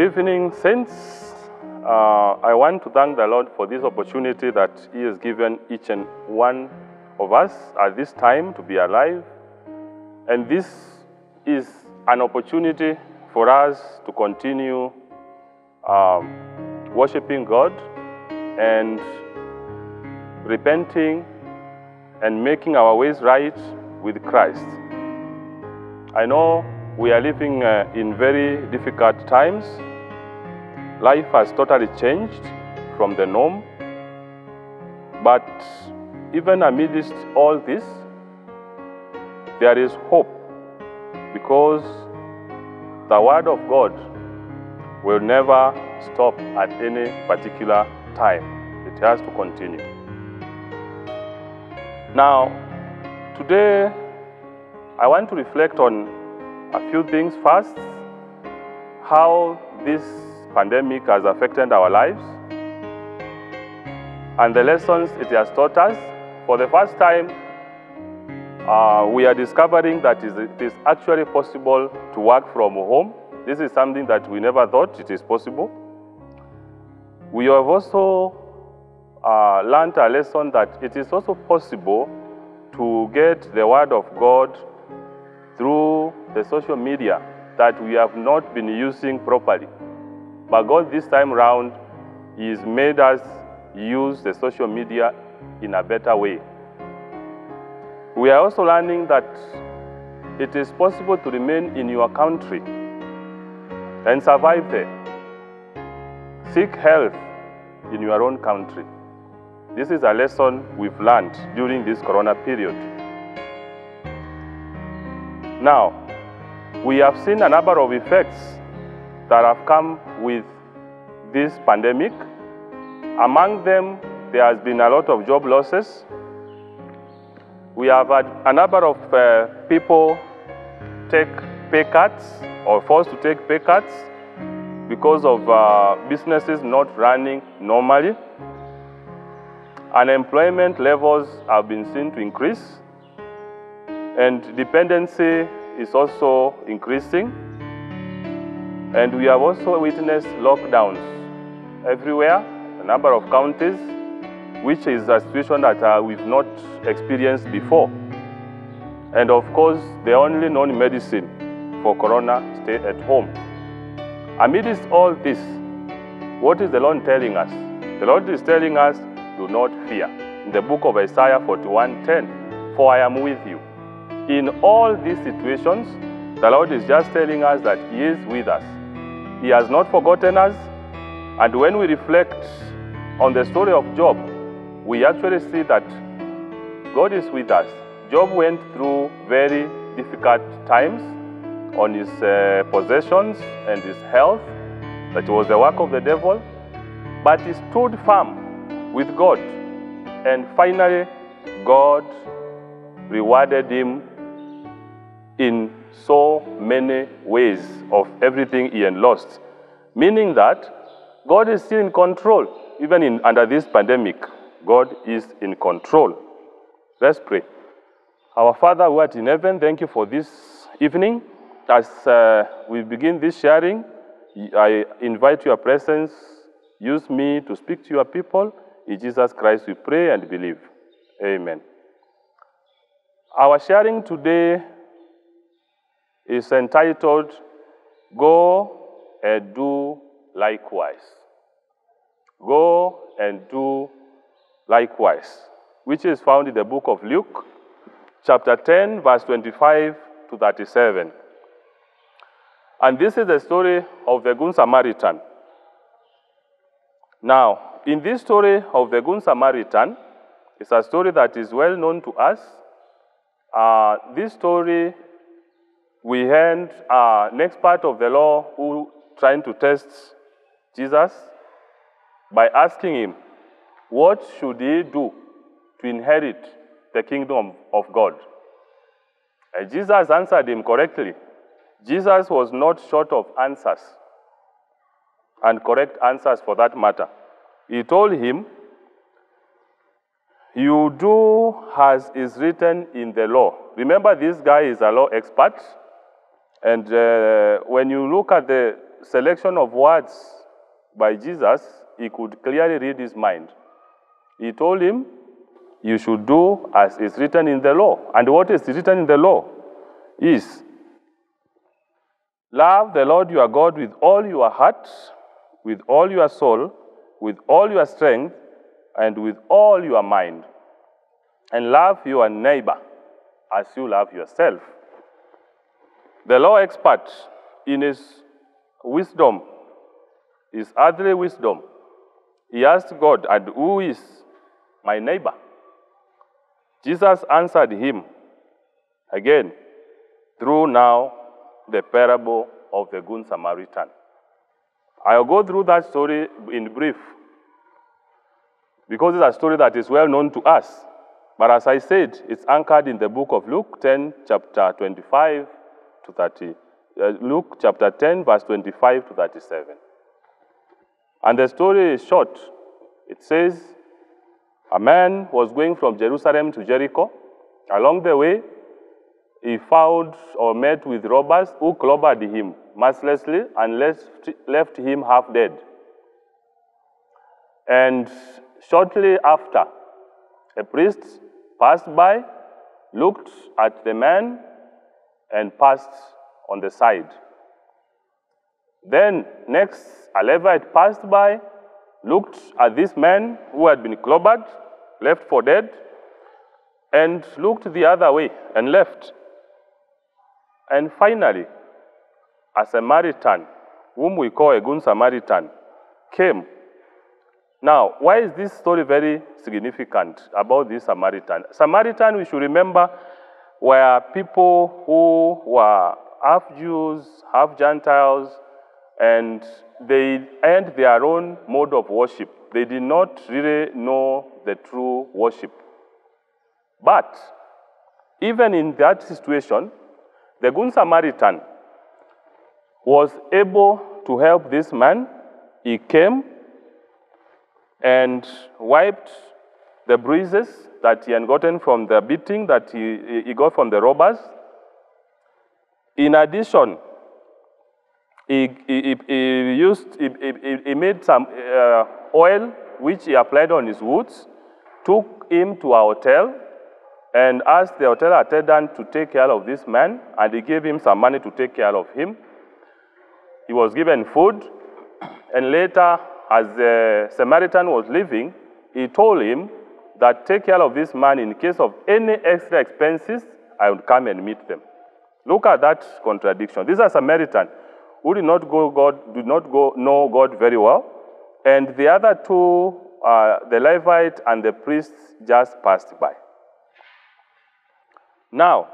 Evening, saints. Uh, I want to thank the Lord for this opportunity that He has given each and one of us at this time to be alive. And this is an opportunity for us to continue um, worshiping God and repenting and making our ways right with Christ. I know we are living uh, in very difficult times. Life has totally changed from the norm. But even amidst all this, there is hope because the Word of God will never stop at any particular time. It has to continue. Now, today I want to reflect on a few things. First, how this pandemic has affected our lives and the lessons it has taught us. For the first time, uh, we are discovering that it is actually possible to work from home. This is something that we never thought it is possible. We have also uh, learned a lesson that it is also possible to get the Word of God through the social media that we have not been using properly. But God, this time round, He has made us use the social media in a better way. We are also learning that it is possible to remain in your country and survive there. Seek health in your own country. This is a lesson we've learned during this corona period. Now, we have seen a number of effects that have come with this pandemic. Among them, there has been a lot of job losses. We have had a number of uh, people take pay cuts or forced to take pay cuts because of uh, businesses not running normally. Unemployment levels have been seen to increase and dependency is also increasing. And we have also witnessed lockdowns everywhere, a number of counties, which is a situation that uh, we've not experienced before. And of course, the only known medicine for corona, stay at home. Amidst all this, what is the Lord telling us? The Lord is telling us, do not fear. In the book of Isaiah 41:10, for I am with you. In all these situations, the Lord is just telling us that He is with us. He has not forgotten us. And when we reflect on the story of Job, we actually see that God is with us. Job went through very difficult times on his uh, possessions and his health. That was the work of the devil. But he stood firm with God. And finally, God rewarded him in so many ways of everything had lost. Meaning that God is still in control, even in, under this pandemic. God is in control. Let's pray. Our Father who art in heaven, thank you for this evening. As uh, we begin this sharing, I invite your presence. Use me to speak to your people. In Jesus Christ we pray and believe. Amen. Our sharing today is entitled Go and Do Likewise. Go and do likewise, which is found in the book of Luke, chapter 10, verse 25 to 37. And this is the story of the Good Samaritan. Now, in this story of the Good Samaritan, it's a story that is well known to us. Uh, this story, we had uh, an expert of the law who trying to test Jesus by asking him, what should he do to inherit the kingdom of God? And Jesus answered him correctly. Jesus was not short of answers, and correct answers for that matter. He told him, You do as is written in the law. Remember, this guy is a law expert. And uh, when you look at the selection of words by Jesus, he could clearly read his mind. He told him, You should do as is written in the law. And what is written in the law is love the Lord your God with all your heart, with all your soul, with all your strength, and with all your mind. And love your neighbor as you love yourself. The law expert, in his wisdom, his earthly wisdom, he asked God, And who is my neighbor? Jesus answered him again through now the parable of the Good Samaritan. I'll go through that story in brief because it's a story that is well known to us. But as I said, it's anchored in the book of Luke 10, chapter 25 to 30. Uh, Luke chapter 10, verse 25 to 37. And the story is short. It says, A man was going from Jerusalem to Jericho. Along the way, he found or met with robbers who clobbered him mercilessly and left, left him half dead. And shortly after, a priest passed by, looked at the man, and passed on the side. Then, next, a Levite passed by, looked at this man who had been clobbered, left for dead, and looked the other way and left. And finally, a Samaritan, whom we call a good Samaritan, came. Now, why is this story very significant about this Samaritan? Samaritan, we should remember, were people who were half Jews, half Gentiles, and they earned their own mode of worship. They did not really know the true worship. But even in that situation, the Good Samaritan was able to help this man. He came and wiped the bruises that he had gotten from the beating that he, he got from the robbers. In addition, he, he, he used, he, he, made some uh, oil which he applied on his wounds, took him to a hotel, and asked the hotel attendant to take care of this man, and he gave him some money to take care of him. He was given food, and later, as the Samaritan was leaving, he told him that take care of this man in case of any extra expenses, I would come and meet them. Look at that contradiction. This is a Samaritan who did not go God, did not go know God very well, and the other two, uh, the Levite and the priest, just passed by. Now,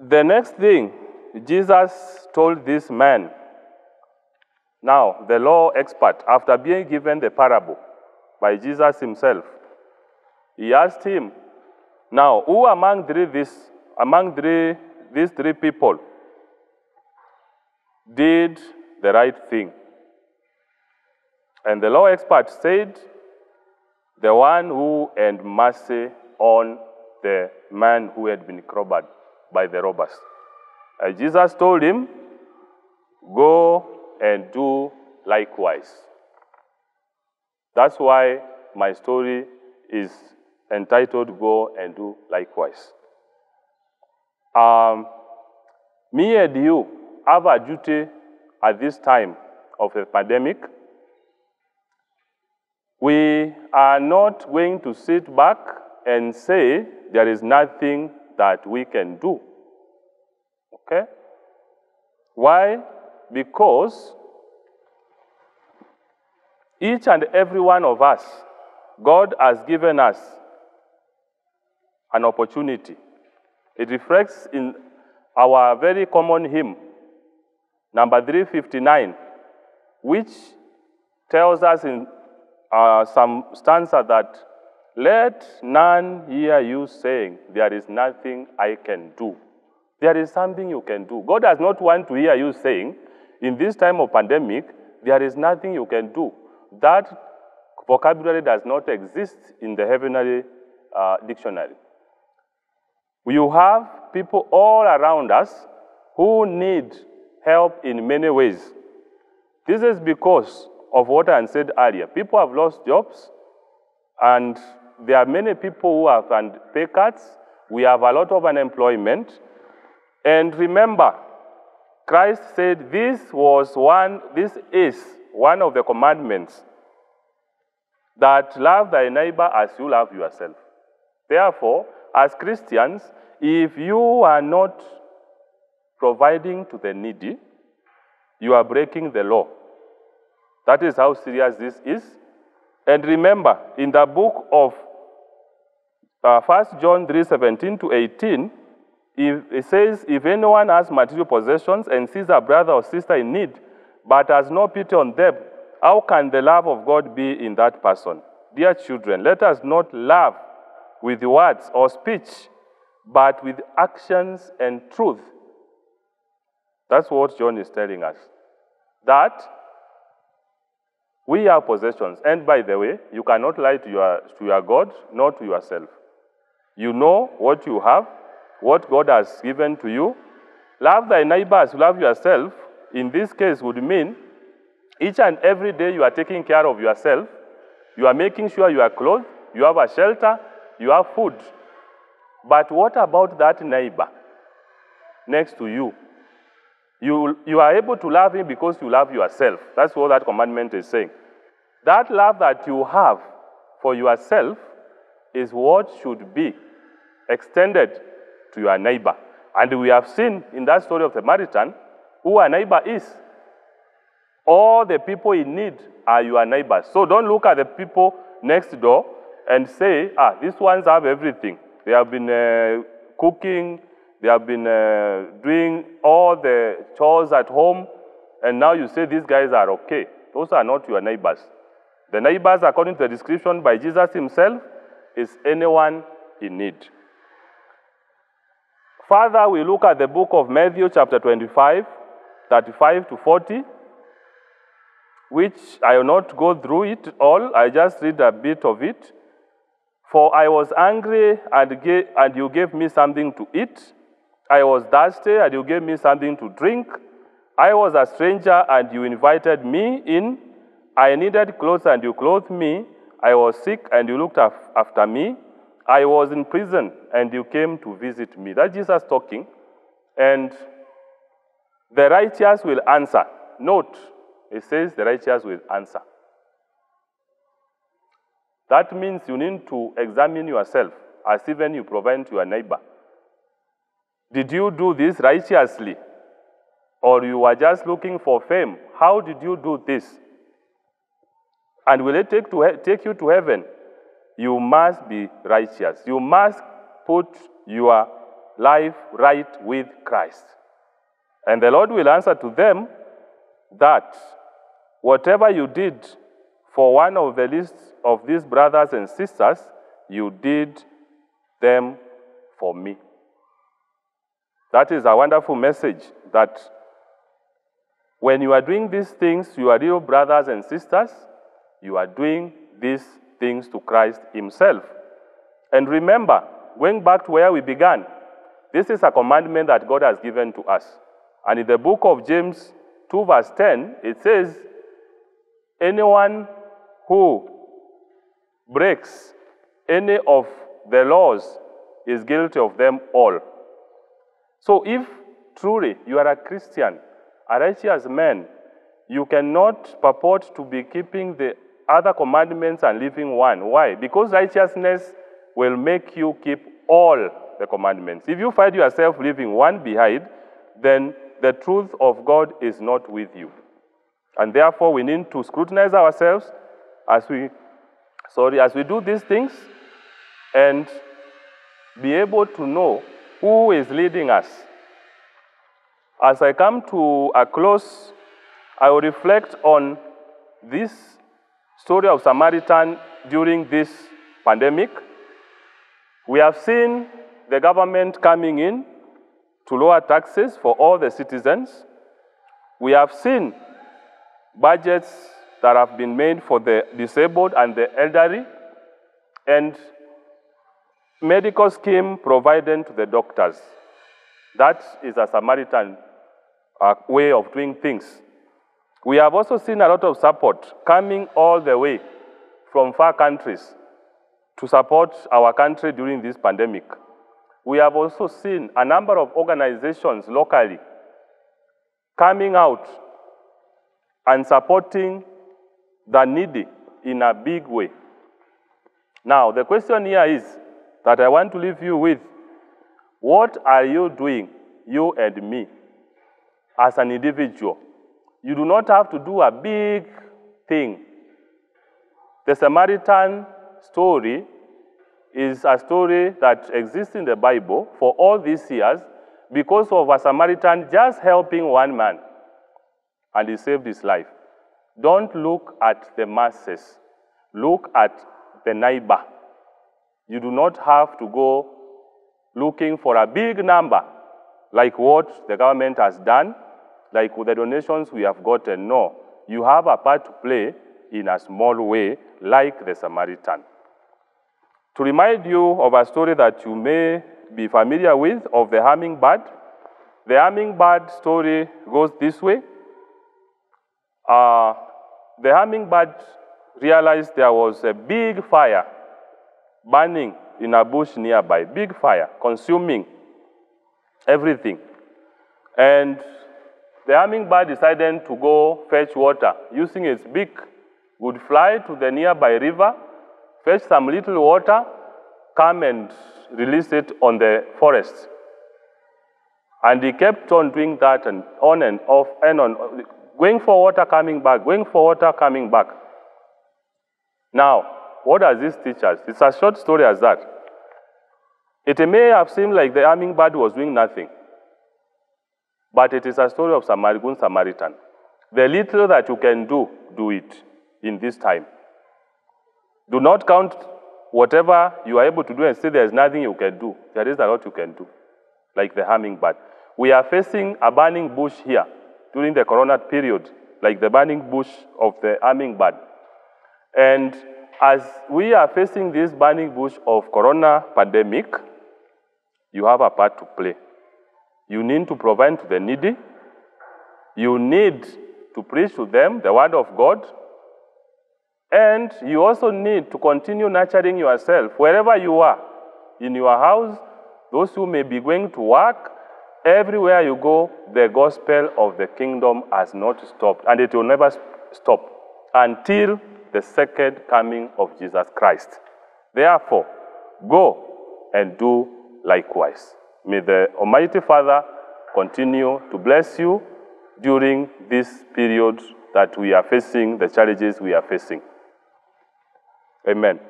the next thing Jesus told this man, now the law expert, after being given the parable by Jesus himself, he asked him, now who among three this among three, these three people did the right thing? And the law expert said, the one who had mercy on the man who had been robbed by the robbers. And Jesus told him, Go and do likewise. That's why my story is entitled Go and Do Likewise. Um, me and you have a duty at this time of the pandemic. We are not going to sit back and say there is nothing that we can do. Okay? Why? Because each and every one of us, God has given us an opportunity. It reflects in our very common hymn, number 359, which tells us in uh, some stanza that let none hear you saying, There is nothing I can do. There is something you can do. God does not want to hear you saying, In this time of pandemic, there is nothing you can do. That vocabulary does not exist in the heavenly uh, dictionary. We have people all around us who need help in many ways. This is because of what I said earlier. People have lost jobs, and there are many people who have and pay cuts. We have a lot of unemployment. And remember, Christ said this was one, this is one of the commandments that love thy neighbor as you love yourself. Therefore, as Christians, if you are not providing to the needy, you are breaking the law. That is how serious this is. And remember, in the book of uh, 1 John 3 17 to 18, if, it says, If anyone has material possessions and sees a brother or sister in need, but has no pity on them, how can the love of God be in that person? Dear children, let us not love with words or speech, but with actions and truth. That's what John is telling us. That we are possessions. And by the way, you cannot lie to your, to your God, nor to yourself. You know what you have, what God has given to you. Love thy neighbor as you love yourself, in this case, would mean each and every day you are taking care of yourself. You are making sure you are clothed, you have a shelter, you have food. But what about that neighbor next to you? You, you are able to love him because you love yourself. That's what that commandment is saying. That love that you have for yourself is what should be extended to your neighbor. And we have seen in that story of the Samaritan who a neighbor is. All the people in need are your neighbors. So don't look at the people next door and say, ah, these ones have everything. They have been uh, cooking, they have been uh, doing all the chores at home, and now you say these guys are okay. Those are not your neighbors. The neighbors, according to the description by Jesus himself, is anyone in need. Further, we look at the book of Matthew, chapter 25, 35 to 40, which I will not go through it all, I just read a bit of it. For I was angry, and, and you gave me something to eat. I was thirsty, and you gave me something to drink. I was a stranger, and you invited me in. I needed clothes, and you clothed me. I was sick, and you looked after me. I was in prison, and you came to visit me. That's Jesus talking. And the righteous will answer. Note, it says the righteous will answer. That means you need to examine yourself as even you provide to your neighbor. Did you do this righteously? Or you were just looking for fame? How did you do this? And will it take, to, take you to heaven? You must be righteous. You must put your life right with Christ. And the Lord will answer to them that whatever you did for one of the least of these brothers and sisters, you did them for me. That is a wonderful message that when you are doing these things, you are real brothers and sisters, you are doing these things to Christ Himself. And remember, going back to where we began, this is a commandment that God has given to us. And in the book of James 2, verse 10, it says, Anyone who breaks any of the laws is guilty of them all. So if truly you are a Christian, a righteous man, you cannot purport to be keeping the other commandments and leaving one. Why? Because righteousness will make you keep all the commandments. If you find yourself leaving one behind, then the truth of God is not with you. And therefore, we need to scrutinize ourselves as we, sorry, as we do these things and be able to know who is leading us. As I come to a close, I will reflect on this story of Samaritan during this pandemic. We have seen the government coming in to lower taxes for all the citizens. We have seen budgets that have been made for the disabled and the elderly, and medical scheme provided to the doctors. That is a Samaritan uh, way of doing things. We have also seen a lot of support coming all the way from far countries to support our country during this pandemic. We have also seen a number of organizations locally coming out and supporting the needy in a big way. Now, the question here is that I want to leave you with what are you doing, you and me, as an individual? You do not have to do a big thing. The Samaritan story is a story that exists in the Bible for all these years because of a Samaritan just helping one man and he saved his life. Don't look at the masses, look at the neighbor. You do not have to go looking for a big number like what the government has done, like with the donations we have gotten. No, you have a part to play in a small way, like the Samaritan. To remind you of a story that you may be familiar with of the hummingbird, the hummingbird story goes this way. Uh, the hummingbird realized there was a big fire burning in a bush nearby, big fire, consuming everything. And the hummingbird decided to go fetch water. Using its beak, would fly to the nearby river, fetch some little water, come and release it on the forest. And he kept on doing that and on and off and on, going for water, coming back, going for water, coming back. Now, what does this teach us? It's a short story as that. It may have seemed like the hummingbird was doing nothing, but it is a story of Samar- good Samaritan. The little that you can do, do it in this time. Do not count whatever you are able to do and say there is nothing you can do. There is a lot you can do, like the hummingbird. We are facing a burning bush here during the corona period, like the burning bush of the hummingbird. And as we are facing this burning bush of corona pandemic, you have a part to play. You need to provide to the needy. You need to preach to them the word of God. And you also need to continue nurturing yourself wherever you are, in your house, those who may be going to work, everywhere you go, the gospel of the kingdom has not stopped, and it will never stop until the second coming of Jesus Christ. Therefore, go and do likewise. May the Almighty Father continue to bless you during this period that we are facing, the challenges we are facing. Amen.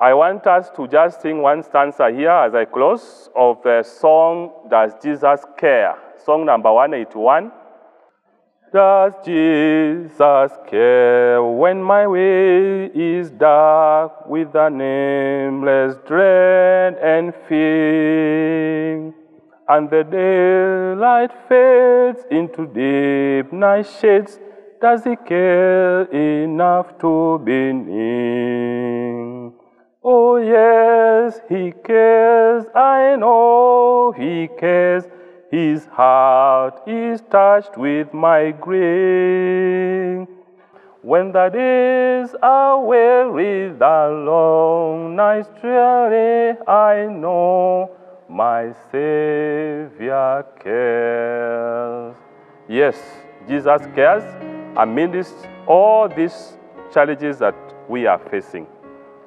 I want us to just sing one stanza here as I close of the song Does Jesus Care? Song number 181. Does Jesus care when my way is dark with a nameless dread and fear? And the daylight fades into deep night shades. Does he care enough to be near? Oh, yes, he cares. I know he cares. His heart is touched with my grief. When the days are weary, the long nights dreary, I know my Savior cares. Yes, Jesus cares amidst all these challenges that we are facing.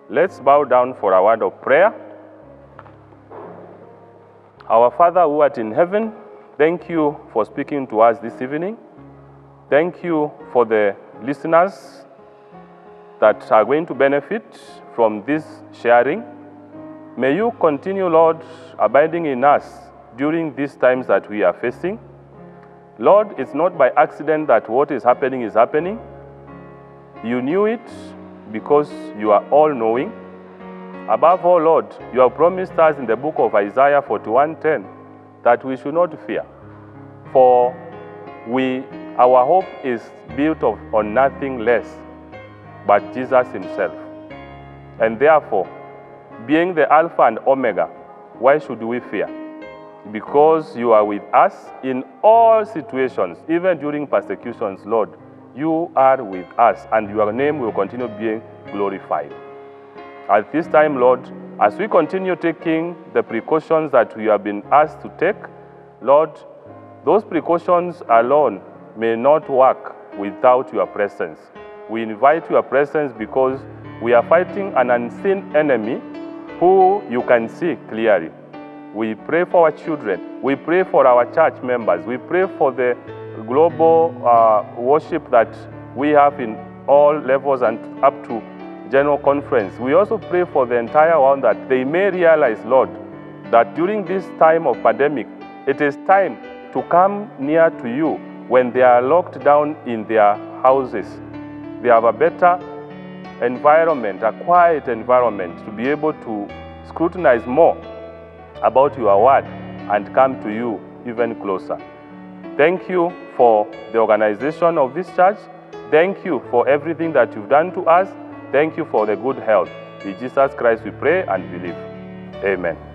Let's bow down for a word of prayer. Our Father who art in heaven, thank you for speaking to us this evening. Thank you for the listeners that are going to benefit from this sharing. May you continue, Lord, abiding in us during these times that we are facing. Lord, it's not by accident that what is happening is happening. You knew it because you are all knowing. Above all, Lord, you have promised us in the book of Isaiah 41:10 that we should not fear, for we our hope is built of, on nothing less but Jesus Himself. And therefore, being the Alpha and Omega, why should we fear? Because you are with us in all situations, even during persecutions, Lord. You are with us, and your name will continue being glorified. At this time, Lord, as we continue taking the precautions that we have been asked to take, Lord, those precautions alone may not work without your presence. We invite your presence because we are fighting an unseen enemy who you can see clearly. We pray for our children. We pray for our church members. We pray for the global uh, worship that we have in all levels and up to general conference. We also pray for the entire world that they may realize, Lord, that during this time of pandemic, it is time to come near to you when they are locked down in their houses. They have a better environment, a quiet environment to be able to scrutinize more about your word and come to you even closer. Thank you for the organization of this church. Thank you for everything that you've done to us. Thank you for the good health. In Jesus Christ we pray and believe. Amen.